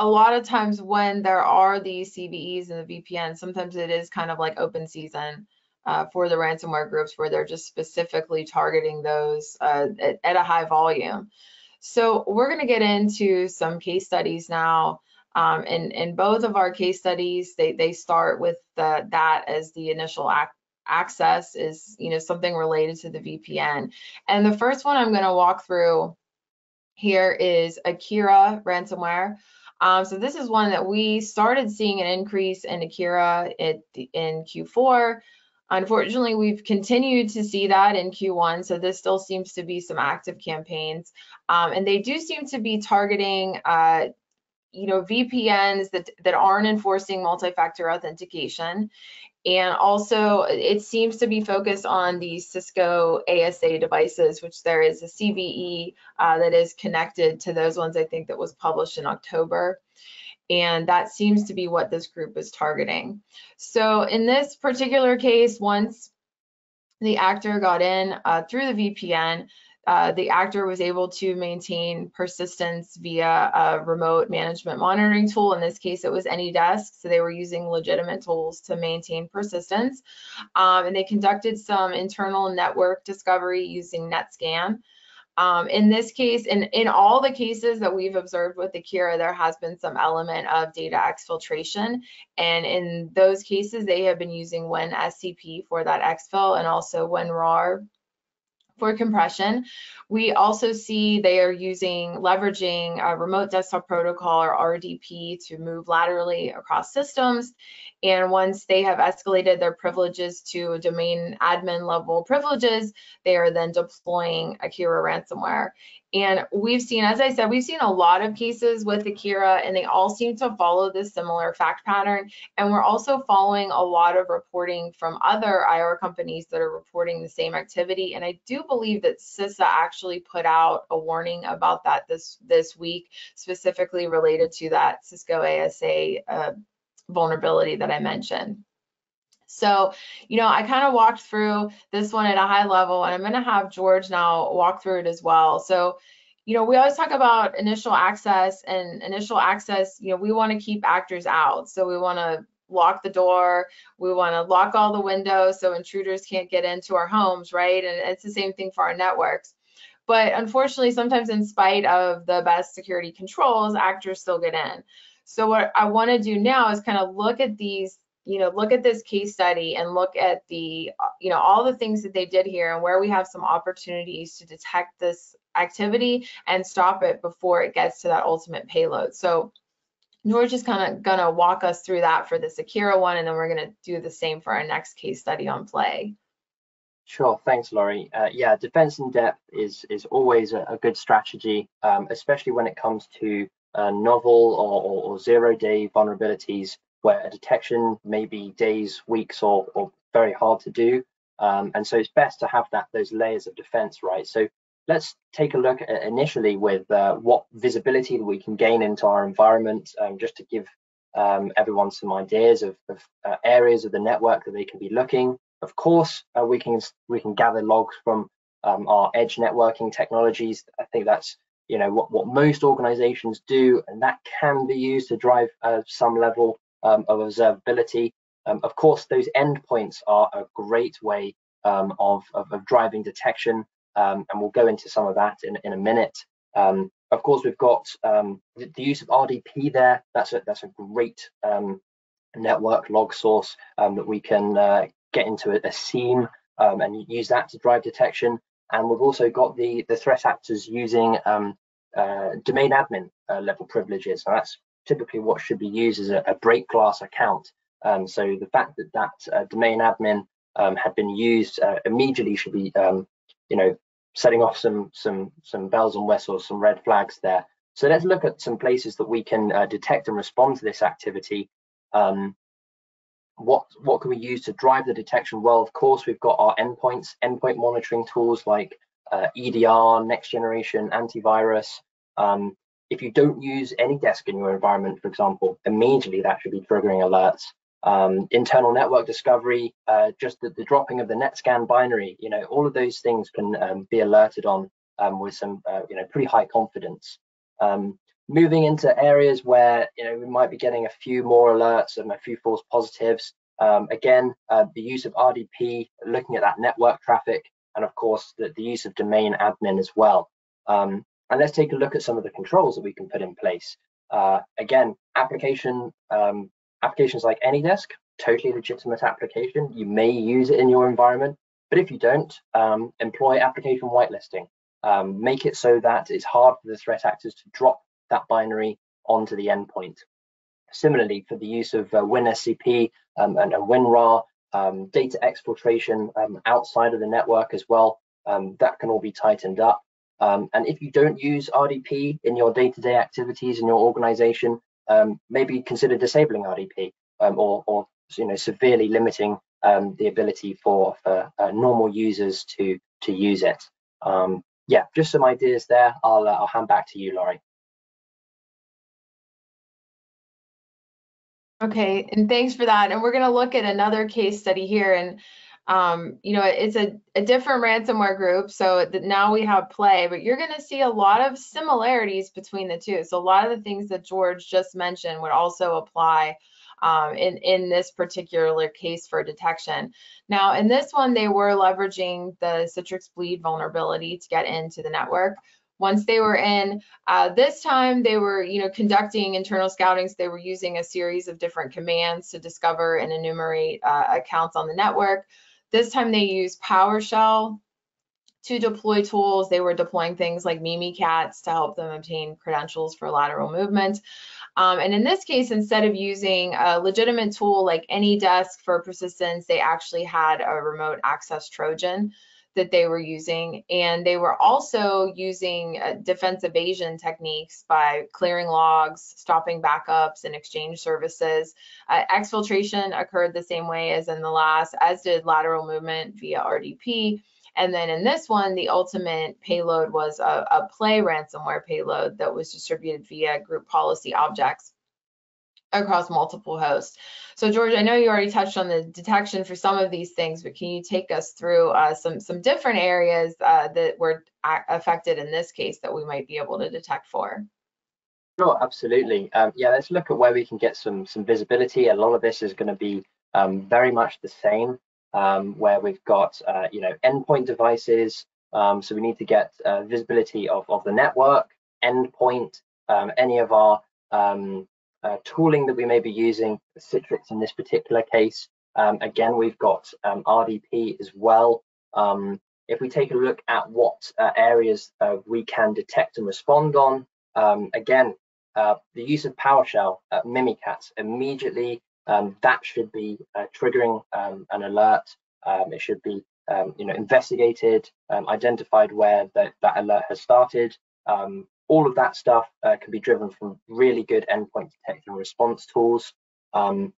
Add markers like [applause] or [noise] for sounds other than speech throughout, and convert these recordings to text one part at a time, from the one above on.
a lot of times when there are these CVEs and the VPN, sometimes it is kind of like open season uh, for the ransomware groups where they're just specifically targeting those uh, at, at, a high volume. So we're going to get into some case studies now. Um, and in both of our case studies, they, they start with the, that as the initial ac access is, you know, something related to the VPN. And the first one I'm going to walk through here is Akira ransomware. Um, so this is one that we started seeing an increase in Akira in Q4. Unfortunately, we've continued to see that in Q1, so this still seems to be some active campaigns. Um, and they do seem to be targeting, uh, you know, VPNs that, that aren't enforcing multi-factor authentication. And also, it seems to be focused on the Cisco ASA devices, which there is a CVE uh, that is connected to those ones, I think, that was published in October. And that seems to be what this group is targeting. So in this particular case, once the actor got in uh, through the VPN, uh, the actor was able to maintain persistence via a remote management monitoring tool. In this case, it was AnyDesk. So they were using legitimate tools to maintain persistence. Um, and they conducted some internal network discovery using NetScan. Um, in this case, in, in all the cases that we've observed with Akira, there has been some element of data exfiltration. And in those cases, they have been using WinSCP for that exfil and also WinRAR for compression. We also see they are using leveraging a remote desktop protocol or RDP to move laterally across systems. And once they have escalated their privileges to domain admin level privileges, they are then deploying Akira ransomware. And we've seen, as I said, we've seen a lot of cases with Akira and they all seem to follow this similar fact pattern. And we're also following a lot of reporting from other IR companies that are reporting the same activity. And I do believe that CISA actually put out a warning about that this, this week, specifically related to that Cisco ASA uh, vulnerability that I mentioned. So, you know, I kind of walked through this one at a high level, and I'm going to have George now walk through it as well. So, you know, we always talk about initial access and initial access, you know, we want to keep actors out. So we want to lock the door, we want to lock all the windows so intruders can't get into our homes, right? And it's the same thing for our networks. But unfortunately, sometimes in spite of the best security controls, actors still get in. So what I want to do now is kind of look at these you know, look at this case study and look at the, you know, all the things that they did here and where we have some opportunities to detect this activity and stop it before it gets to that ultimate payload. So George is kind of gonna walk us through that for the Akira one, and then we're gonna do the same for our next case study on play. Sure, thanks, Laurie. Uh, yeah, defense in depth is is always a, a good strategy, um, especially when it comes to uh, novel or, or, or zero-day vulnerabilities where a detection may be days, weeks, or, or very hard to do. Um, and so it's best to have that those layers of defense, right? So let's take a look at initially with uh, what visibility we can gain into our environment, um, just to give um, everyone some ideas of, of uh, areas of the network that they can be looking. Of course, uh, we can we can gather logs from um, our edge networking technologies. I think that's you know what, what most organizations do, and that can be used to drive uh, some level um, of observability. Um, of course, those endpoints are a great way um, of, of, of, driving detection, um, and we'll go into some of that in, in a minute. Um, of course, we've got um, the, the, use of RDP there. That's a, that's a great network log source that we can uh, get into a, a SIEM and use that to drive detection. And we've also got the, the threat actors using uh, domain admin uh, level privileges. So that's typically what should be used as a, a break glass account. Um, so the fact that that uh, domain admin um, had been used uh, immediately should be, um, you know, setting off some some some bells and whistles, some red flags there. So let's look at some places that we can uh, detect and respond to this activity. Um, what what can we use to drive the detection? Well, of course, we've got our endpoints, endpoint monitoring tools like uh, EDR, next generation antivirus. Um, if you don't use AnyDesk in your environment, for example, immediately that should be triggering alerts. Um, internal network discovery, uh, just the, the, dropping of the NetScan binary, you know, all of those things can um, be alerted on um, with some, uh, you know, pretty high confidence. Um, moving into areas where you know we might be getting a few more alerts and a few false positives. Um, again, uh, the use of RDP, looking at that network traffic, and of course the, the use of domain admin as well. Um, and let's take a look at some of the controls that we can put in place. Uh, again, application um, applications like AnyDesk, totally legitimate application. You may use it in your environment, but if you don't, um, employ application whitelisting. Um, make it so that it's hard for the threat actors to drop that binary onto the endpoint. Similarly, for the use of uh, WinSCP um, and, and WinRAR, um, data exfiltration um, outside of the network as well, um, that can all be tightened up. Um, and if you don't use RDP in your day-to-day -day activities in your organization, um, maybe consider disabling RDP or, or, you know severely limiting the ability for, for uh, normal users to to use it. yeah, just some ideas there. I'll uh, I'll hand back to you, Laurie. Okay, and thanks for that. And we're going to look at another case study here. And, um, you know, it's a, a different ransomware group. So now we have play, but you're going to see a lot of similarities between the two. So a lot of the things that George just mentioned would also apply um, in, in this particular case for detection. Now, in this one, they were leveraging the Citrix bleed vulnerability to get into the network once they were in. Uh, this time they were, you know, conducting internal scoutings. They were using a series of different commands to discover and enumerate uh, accounts on the network. This time they used PowerShell to deploy tools. They were deploying things like Mimikatz to help them obtain credentials for lateral movement. Um, and in this case, instead of using a legitimate tool like AnyDesk for persistence, they actually had a remote access Trojan that they were using. And they were also using uh, defense evasion techniques by clearing logs, stopping backups, and exchange services. Uh, exfiltration occurred the same way as in the last, as did lateral movement via RDP. And then in this one, the ultimate payload was a, a play ransomware payload that was distributed via group policy objects across multiple hosts. So George, I know you already touched on the detection for some of these things, but can you take us through uh, some some different areas uh, that were affected in this case that we might be able to detect for? Sure, absolutely. Um, yeah, let's look at where we can get some some visibility. A lot of this is going to be um, very much the same, um, where we've got uh, you know endpoint devices. Um, so we need to get uh, visibility of of the network, endpoint, um, any of our um, uh, tooling that we may be using, Citrix in this particular case. Um, again, we've got um, RDP as well. Um, if we take a look at what uh, areas uh, we can detect and respond on, um, again, uh, the use of PowerShell, uh, Mimikatz, immediately um, that should be uh, triggering um, an alert. it should be you know, investigated, identified where that, that alert has started, all of that stuff uh, can be driven from really good endpoint detection response tools. Um,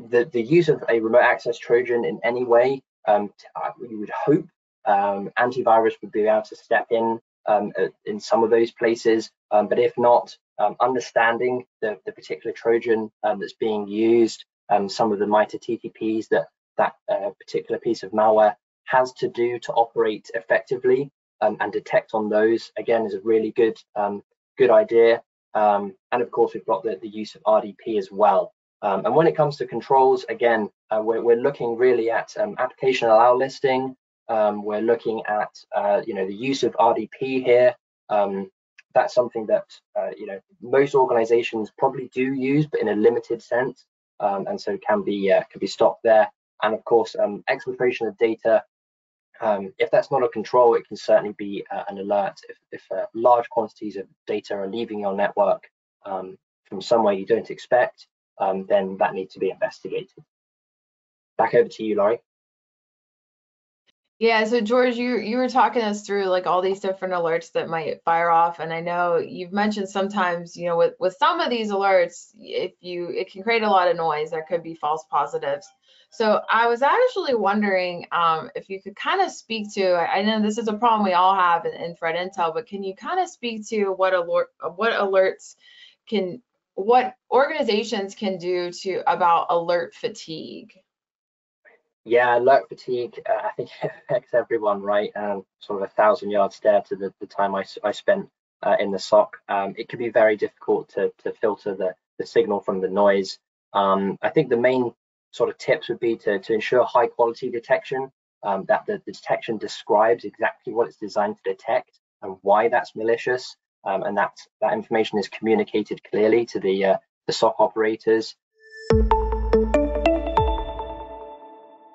the, the use of a remote access Trojan in any way, um, uh, you would hope um, antivirus would be able to step in um, in some of those places. Um, but if not, understanding the, the particular Trojan that's being used, some of the MITRE TTPs that that uh, particular piece of malware has to do to operate effectively um, and detect on those again is a really good um, good idea. Um, and of course, we've got the, the use of RDP as well. Um, and when it comes to controls, again, uh, we're, we're, looking really at um, application allow listing. Um, we're looking at uh, you know the use of RDP here. that's something that uh, you know most organizations probably do use, but in a limited sense, and so can be uh, can be stopped there. And of course, exfiltration of data um, if that's not a control, it can certainly be uh, an alert. If, if uh, large quantities of data are leaving your network um, from somewhere you don't expect, um, then that needs to be investigated. Back over to you, Laurie. Yeah, so George, you you were talking us through like all these different alerts that might fire off, and I know you've mentioned sometimes, you know, with with some of these alerts, if you it can create a lot of noise. There could be false positives. So I was actually wondering um, if you could kind of speak to, I know this is a problem we all have in, in threat intel, but can you kind of speak to what alert, what alerts can, what organizations can do to about alert fatigue? Yeah, alert fatigue, uh, I think [laughs] it affects everyone, right? Um, sort of a thousand yard stare to the, the time I, I spent uh, in the SOC, um, it can be very difficult to, to filter the, the signal from the noise. Um, I think the main sort of tips would be to, to ensure high quality detection, um, that the, the, detection describes exactly what it's designed to detect and why that's malicious, um, and that that information is communicated clearly to the uh, the SOC operators.